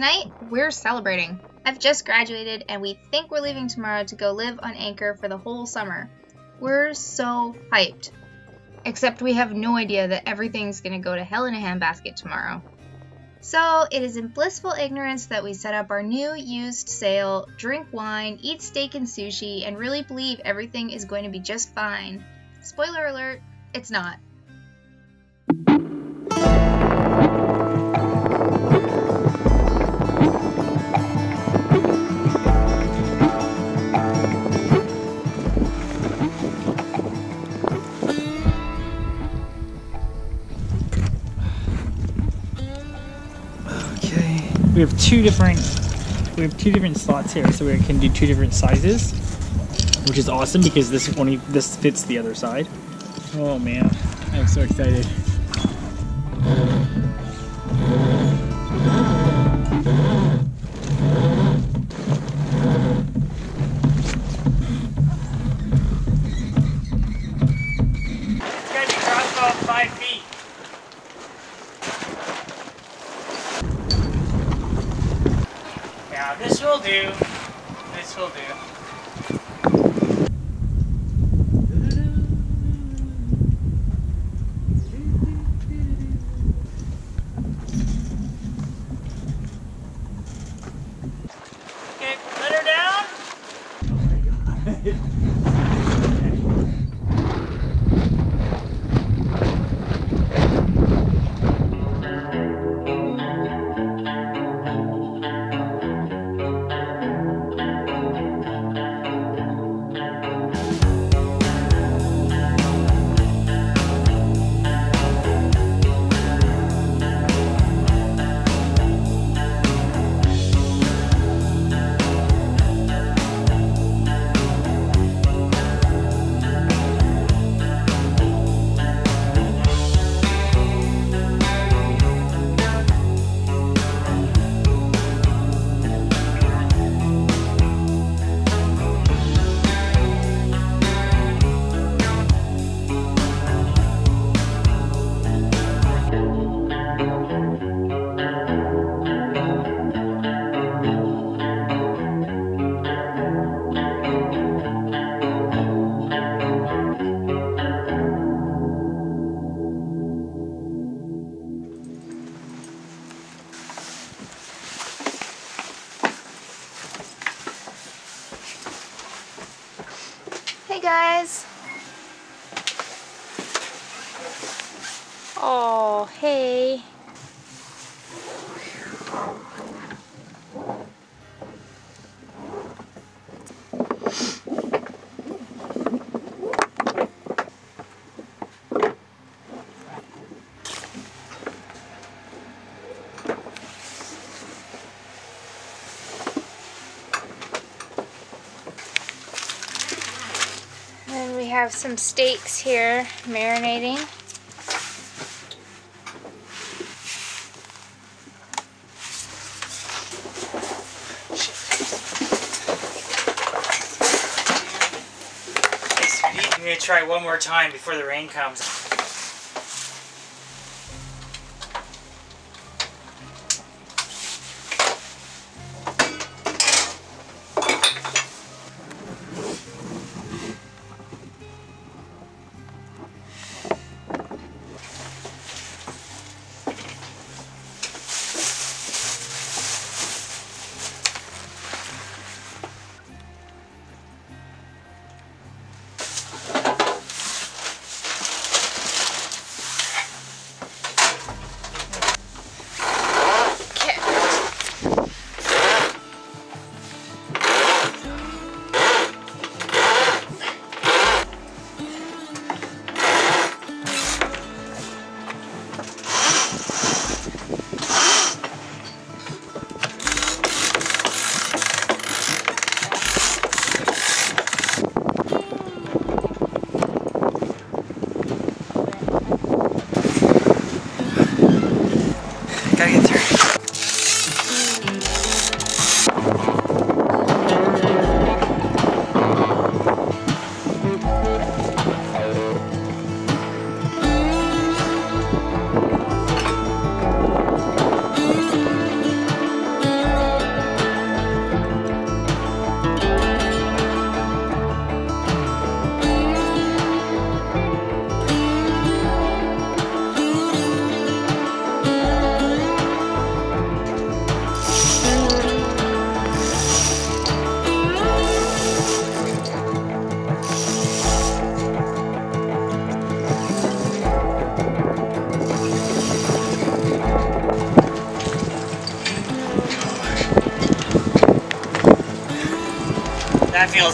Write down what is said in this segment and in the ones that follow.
tonight we're celebrating. I've just graduated and we think we're leaving tomorrow to go live on Anchor for the whole summer. We're so hyped. Except we have no idea that everything's gonna go to hell in a handbasket tomorrow. So it is in blissful ignorance that we set up our new used sail, drink wine, eat steak and sushi, and really believe everything is going to be just fine. Spoiler alert, it's not. We have two different we have two different slots here, so we can do two different sizes, which is awesome because this only this fits the other side. Oh man, I'm so excited. Have some steaks here marinating. I'm gonna try one more time before the rain comes.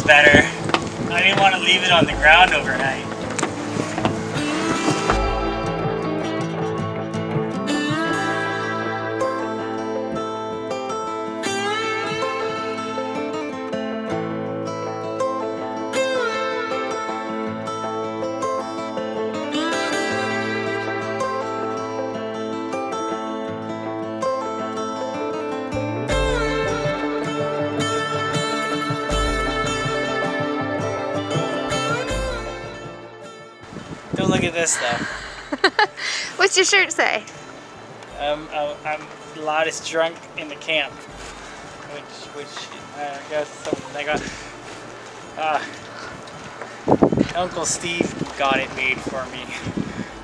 Better. I didn't want to leave it on the ground overnight. Don't look at this though. What's your shirt say? Um, I'm, I'm the loudest drunk in the camp, which, which uh, I guess something I got. Uh, Uncle Steve got it made for me,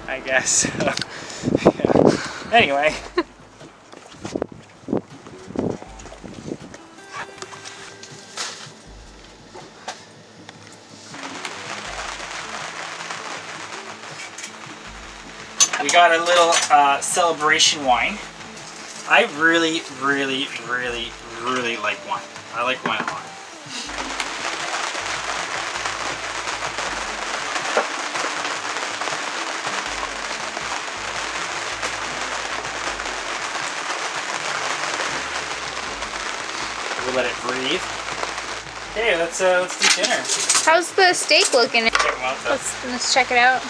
I guess. yeah. Anyway. Got a little uh, celebration wine. I really, really, really, really like wine. I like wine a lot. We'll let it breathe. Okay, let's uh, let's do dinner. How's the steak looking? Check 'em out. Let's, let's check it out.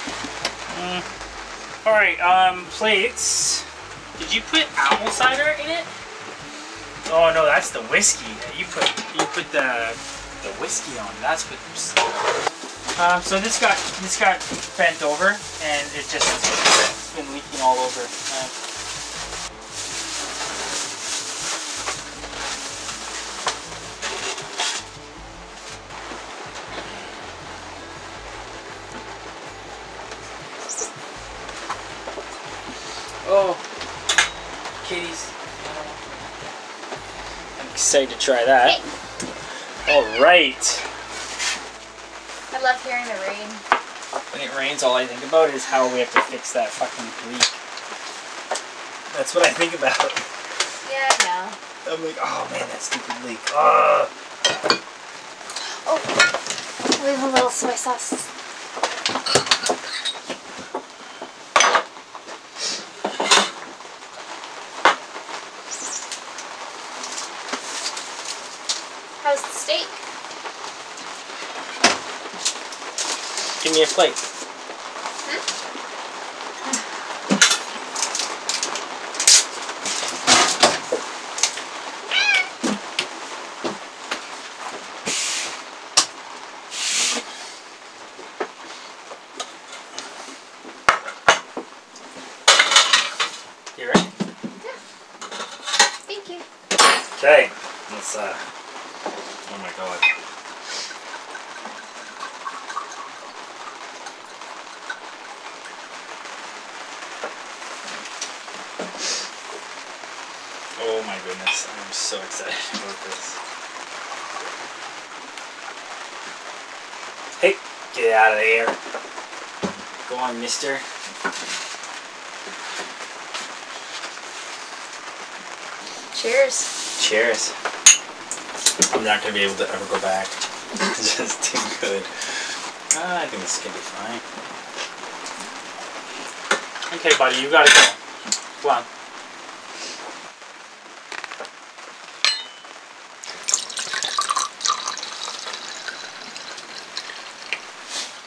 All right, um, plates. Did you put apple cider in it? Oh no, that's the whiskey. You put you put the the whiskey on. That's what. Um, so this got this got bent over, and it just it's been leaking all over. Uh, oh, kitties. I'm excited to try that. All right. I love hearing the rain. When it rains, all I think about is how we have to fix that fucking leak. That's what I think about. Yeah, I know. I'm like, oh man, that stupid leak. Ugh. Oh, we have a little soy sauce. How's the steak? A plate. You ready? Thank you. Okay. Let's uh oh my god. Oh my goodness, I'm so excited about this. Hey, get out of there. Go on, mister. Cheers. Cheers. I'm not gonna be able to ever go back. it's just too good. Ah, I think this is gonna be fine. Okay, buddy, you gotta go. Come on.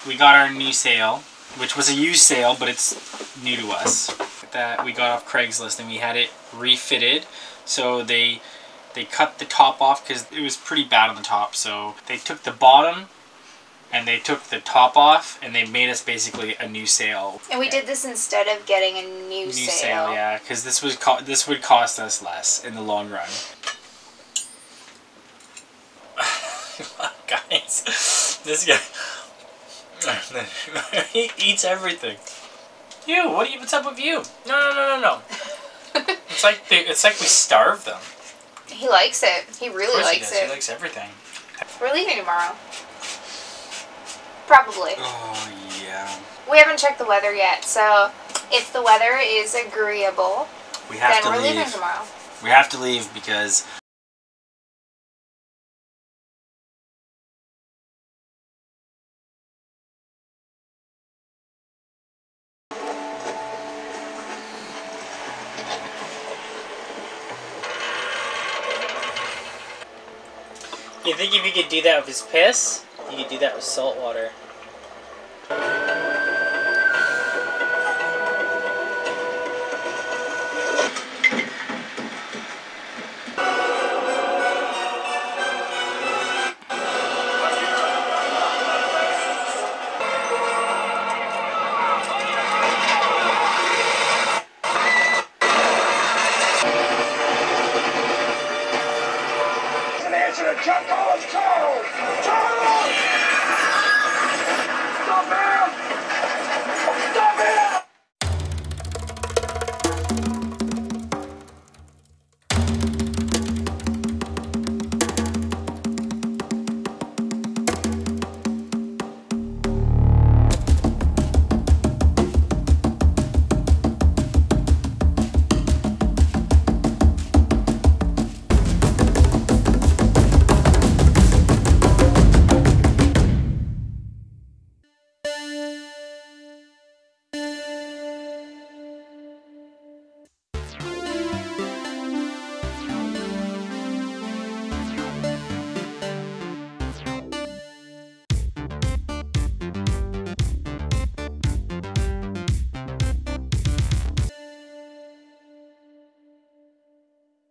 We got our new sail, which was a used sail, but it's new to us. That we got off Craigslist and we had it refitted. So they they cut the top off because it was pretty bad on the top. So they took the bottom and they took the top off and they made us basically a new sail. And we did this instead of getting a new, New sale. sail, yeah, because this was this would cost us less in the long run. Guys, this guy he eats everything. You, what? you- What's up with you? No, no, no, no, no. it's like they, it's like we starve them. He likes it. He really he likes does. it. He likes everything. We're leaving tomorrow. Probably. Oh yeah. We haven't checked the weather yet, so if the weather is agreeable, We have then to we're leaving leave. tomorrow. We have to leave because think if you could do that with his piss, you could do that with salt water.